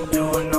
you doing